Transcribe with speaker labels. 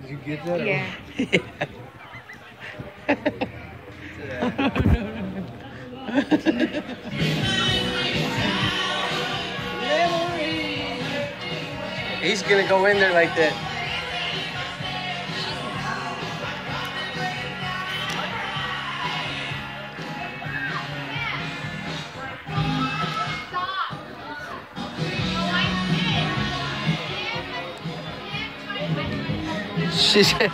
Speaker 1: Did you get that?
Speaker 2: Yeah.
Speaker 3: He's gonna go in there like that. 谢谢。